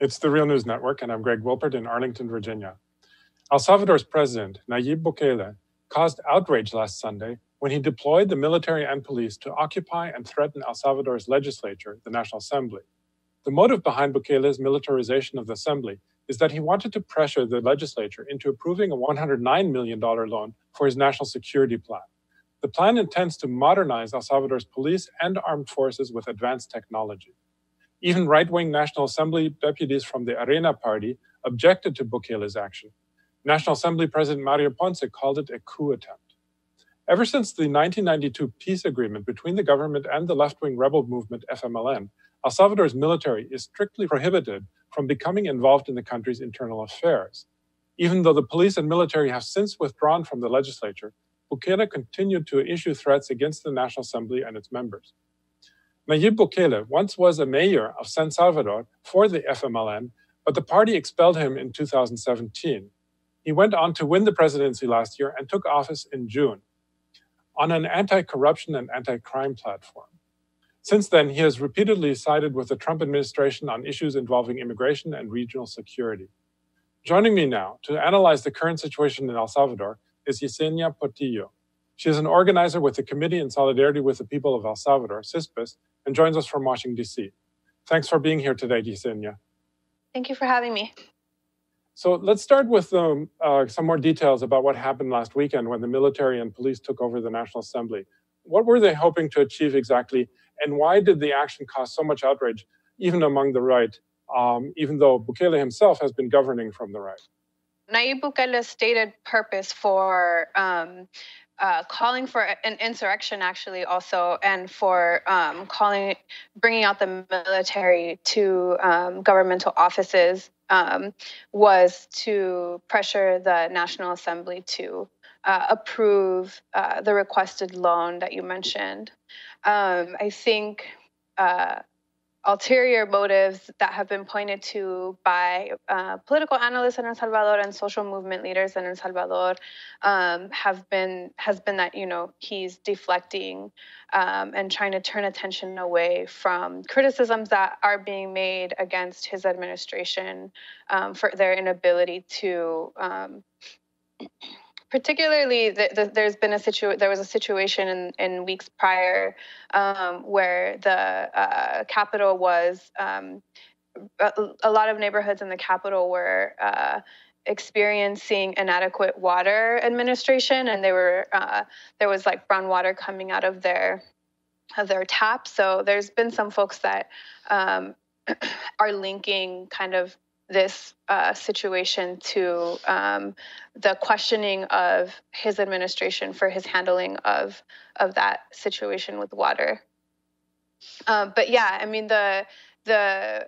It's the Real News Network, and I'm Greg Wilpert in Arlington, Virginia. El Salvador's president, Nayib Bukele, caused outrage last Sunday when he deployed the military and police to occupy and threaten El Salvador's legislature, the National Assembly. The motive behind Bukele's militarization of the assembly is that he wanted to pressure the legislature into approving a $109 million loan for his national security plan. The plan intends to modernize El Salvador's police and armed forces with advanced technology. Even right wing National Assembly deputies from the Arena party objected to Bukele's action. National Assembly President Mario Ponce called it a coup attempt. Ever since the 1992 peace agreement between the government and the left wing rebel movement FMLN, El Salvador's military is strictly prohibited from becoming involved in the country's internal affairs. Even though the police and military have since withdrawn from the legislature, Bukele continued to issue threats against the National Assembly and its members. Nayib Bukele once was a mayor of San Salvador for the FMLN, but the party expelled him in 2017. He went on to win the presidency last year and took office in June on an anti corruption and anti crime platform. Since then, he has repeatedly sided with the Trump administration on issues involving immigration and regional security. Joining me now to analyze the current situation in El Salvador is Yesenia Portillo. She is an organizer with the Committee in Solidarity with the People of El Salvador, CISPES, and joins us from Washington, D.C. Thanks for being here today, Yesenia. Thank you for having me. So let's start with um, uh, some more details about what happened last weekend when the military and police took over the National Assembly. What were they hoping to achieve exactly, and why did the action cause so much outrage, even among the right, um, even though Bukele himself has been governing from the right? Nayib Bukele's stated purpose for um, uh, calling for an insurrection, actually, also, and for um, calling, bringing out the military to um, governmental offices um, was to pressure the National Assembly to uh, approve uh, the requested loan that you mentioned. Um, I think uh, ulterior motives that have been pointed to by uh, political analysts in El Salvador and social movement leaders in El Salvador um, have been has been that you know he's deflecting um, and trying to turn attention away from criticisms that are being made against his administration um, for their inability to um, particularly the, the, there's been a situ there was a situation in, in weeks prior um, where the uh, capital was um, a, lot of neighborhoods in the capital were uh, experiencing inadequate water administration and they were uh, there was like brown water coming out of their of their tap. So there's been some folks that um, are linking kind of this uh, situation to um, the questioning of his administration for his handling of of that situation with water. Um, but yeah, I mean the the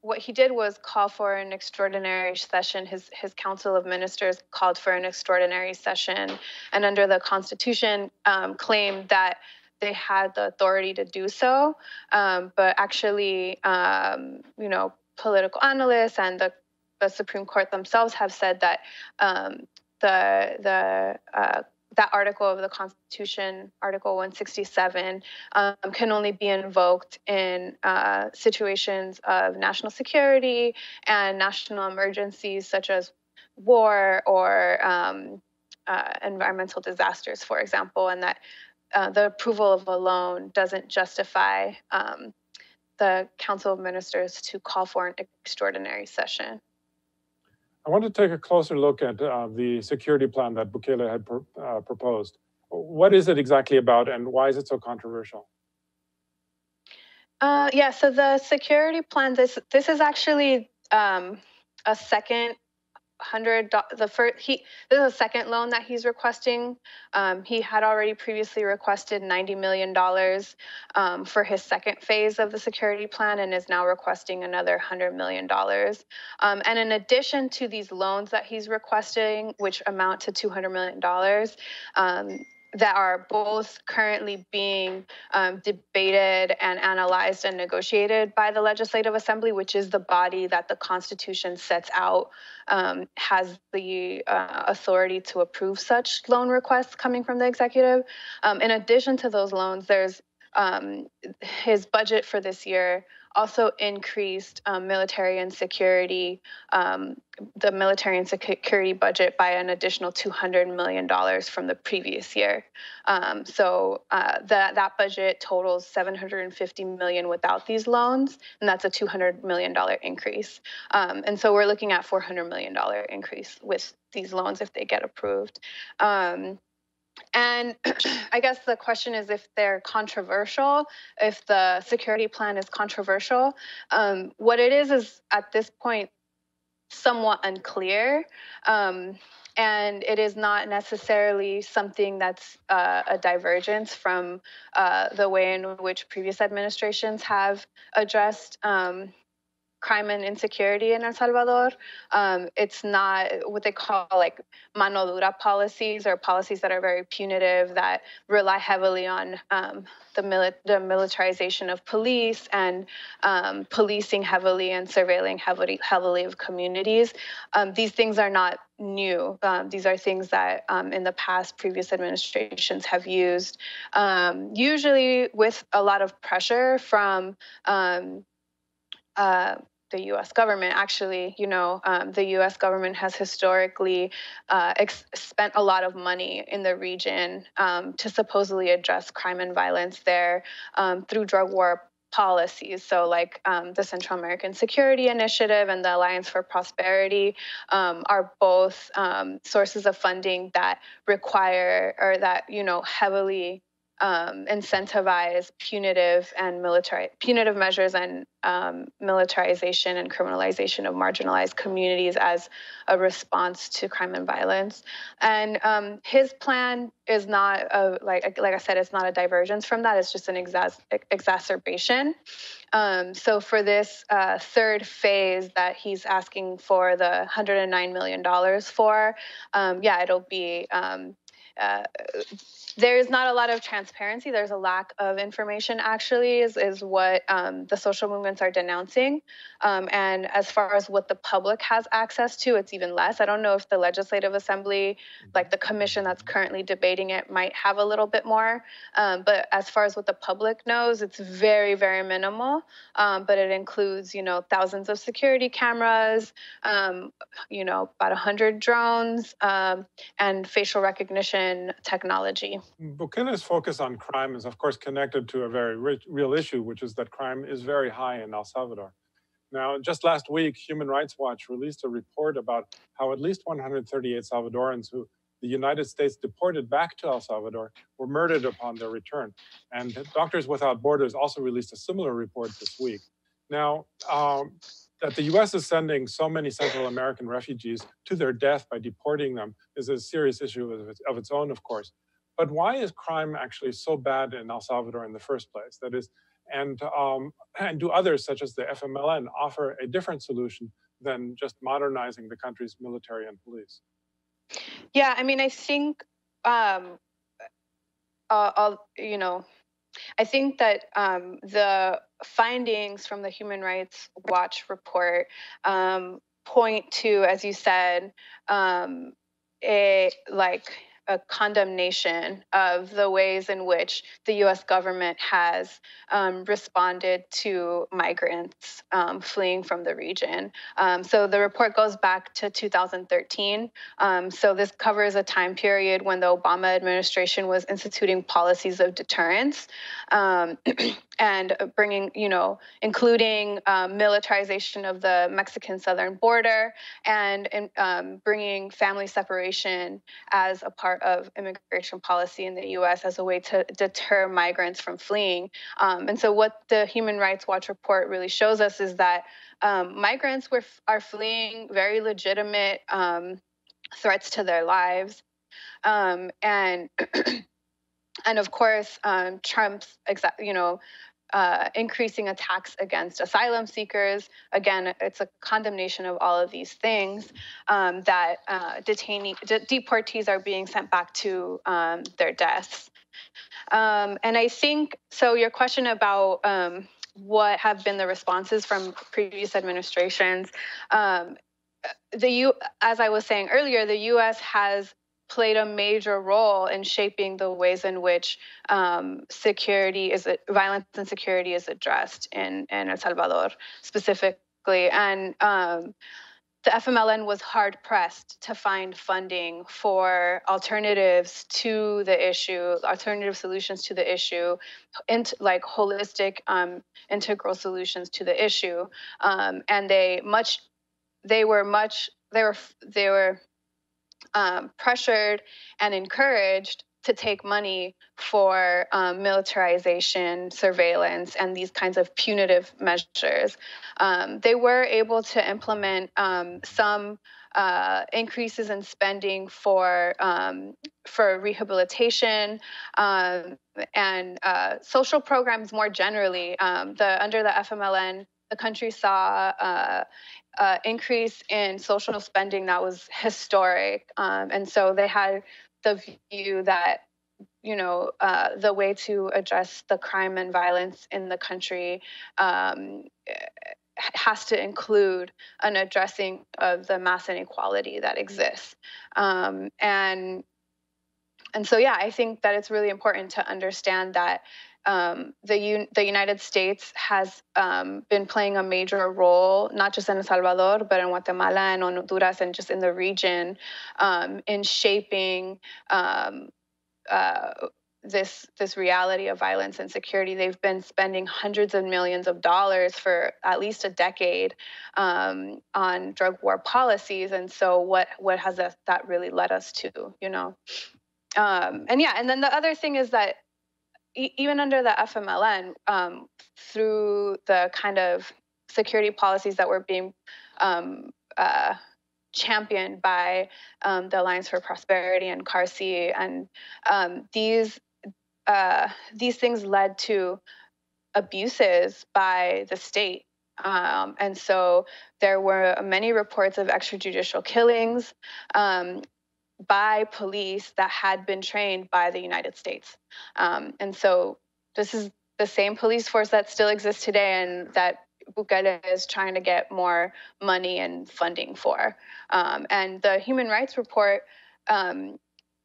what he did was call for an extraordinary session. His his council of ministers called for an extraordinary session, and under the Constitution, um, claimed that they had the authority to do so. Um, but actually, um, you know, political analysts and the, the Supreme Court themselves have said that um, the the uh, that article of the Constitution, Article 167, um, can only be invoked in uh, situations of national security and national emergencies such as war or um, uh, environmental disasters, for example, and that uh, the approval of a loan doesn't justify um, the Council of Ministers to call for an extraordinary session. I want to take a closer look at uh, the security plan that Bukele had uh, proposed. What is it exactly about and why is it so controversial? Uh, yeah, so the security plan, this this is actually um, a second hundred the first he this is a second loan that he's requesting. Um, he had already previously requested 90 million dollars um, for his second phase of the security plan and is now requesting another 100 million dollars. Um, and in addition to these loans that he's requesting which amount to 200 million dollars um, that are both currently being um, debated and analyzed and negotiated by the Legislative Assembly, which is the body that the Constitution sets out um, has the uh, authority to approve such loan requests coming from the executive. Um, in addition to those loans, there's um, his budget for this year also increased um, military and security, um, the military and security budget by an additional $200 million from the previous year. Um, so uh, that that budget totals 750 million without these loans, and that's a 200 million dollar increase. Um, and so we're looking at 400 million dollar increase with these loans if they get approved. Um, and I guess the question is if they're controversial, if the security plan is controversial. Um, what it is is at this point somewhat unclear. Um, and it is not necessarily something that's uh, a divergence from uh, the way in which previous administrations have addressed um, crime and insecurity in El Salvador. Um, it's not what they call like mano dura policies or policies that are very punitive that rely heavily on um, the, mili- the, militarization of police and um, policing heavily and surveilling heavily, heavily of communities. Um, these things are not new. Um, these are things that um, in the past previous administrations have used, usually with a lot of pressure from uh, the U.S. government. Actually, you know, um, the U.S. government has historically uh, ex- spent a lot of money in the region um, to supposedly address crime and violence there um, through drug war policies. So, like um, the Central American Security Initiative and the Alliance for Prosperity um, are both um, sources of funding that require or that you know heavily um, incentivize punitive and military punitive measures and um, militarization and criminalization of marginalized communities as a response to crime and violence. And um, his plan is not a, like like I said, it's not a divergence from that. It's just an exa- exacerbation. Um, so for this uh, third phase that he's asking for the 109 million dollars for, um, yeah, it'll be um, uh, there's not a lot of transparency. There's a lack of information, actually, is, is what um, the social movements are denouncing. Um, and as far as what the public has access to, it's even less. I don't know if the Legislative Assembly, like the commission that's currently debating it, might have a little bit more. Um, but as far as what the public knows, it's very, very minimal. Um, but it includes, you know, thousands of security cameras, um, you know, about 100 drones, um, and facial recognition technology. Bukele's focus on crime is, of course, connected to a very rich, real issue, which is that crime is very high in El Salvador. Now, just last week, Human Rights Watch released a report about how at least 138 Salvadorans who the United States deported back to El Salvador were murdered upon their return. And Doctors Without Borders also released a similar report this week. Now, um, that the US is sending so many Central American refugees to their death by deporting them is a serious issue of its, of its own, of course. But why is crime actually so bad in El Salvador in the first place? That is, and um, and do others such as the FMLN offer a different solution than just modernizing the country's military and police? Yeah, I mean, I think um, uh, you know, I think that um, the findings from the Human Rights Watch report um, point to, as you said, um, a like a condemnation of the ways in which the US government has um, responded to migrants um, fleeing from the region. Um, so the report goes back to 2013. Um, so this covers a time period when the Obama administration was instituting policies of deterrence um, and bringing, you know, including um, militarization of the Mexican southern border and, and bringing family separation as a part part of immigration policy in the US as a way to deter migrants from fleeing. Um, and so, what the Human Rights Watch report really shows us is that um, migrants were, are fleeing very legitimate um, threats to their lives. Um, and and of course, um, Trump's, you know, uh, increasing attacks against asylum seekers. Again, it's a condemnation of all of these things um, that uh, de- deportees are being sent back to um, their deaths. Um, and I think so. Your question about um, what have been the responses from previous administrations. Um, the U, as I was saying earlier, the U.S. has played a major role in shaping the ways in which um, security is violence and security is addressed in, in El Salvador specifically. And um, the FMLN was hard pressed to find funding for alternatives to the issue, alternative solutions to the issue, and like holistic, um, integral solutions to the issue. Um, and they much, they were much, they were, they were um, pressured and encouraged to take money for um, militarization, surveillance, and these kinds of punitive measures. Um, they were able to implement um, some uh, increases in spending for um, for rehabilitation um, and uh, social programs more generally. Um, the under the FMLN, the country saw uh, uh, increase in social spending that was historic. Um, and so they had the view that, you know, uh, the way to address the crime and violence in the country um, has to include an addressing of the mass inequality that exists. Um, and and so, yeah, I think that it's really important to understand that um, the, U- the United States has um, been playing a major role, not just in El Salvador, but in Guatemala and Honduras and just in the region, um, in shaping um, uh, this this reality of violence and security. They've been spending hundreds of millions of dollars for at least a decade um, on drug war policies, and so what what has that, that really led us to? You know. Um, and yeah, and then the other thing is that even under the FMLN, um, through the kind of security policies that were being um, uh, championed by um, the Alliance for Prosperity and CARC, and um, these uh, these things led to abuses by the state. Um, and so there were many reports of extrajudicial killings, um, by police that had been trained by the United States. Um, and so this is the same police force that still exists today and that Bukele is trying to get more money and funding for. Um, and the Human Rights Report um,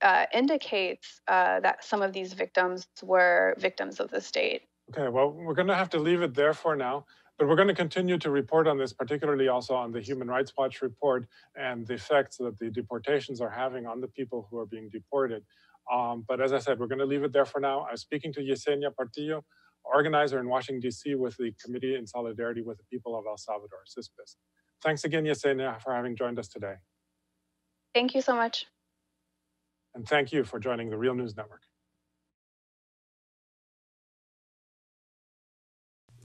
uh, indicates uh, that some of these victims were victims of the state. Okay, well, we're going to have to leave it there for now. But we're going to continue to report on this, particularly also on the Human Rights Watch report and the effects that the deportations are having on the people who are being deported. Um, but as I said, we're going to leave it there for now. I'm speaking to Yesenia Portillo, organizer in Washington, D.C. with the Committee in Solidarity with the People of El Salvador, CISPES. Thanks again, Yesenia, for having joined us today. Thank you so much. And thank you for joining the Real News Network.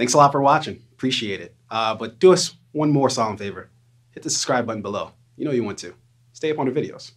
Thanks a lot for watching. Appreciate it. Uh, but do us one more solemn favor. Hit the subscribe button below. You know you want to. Stay up on the videos.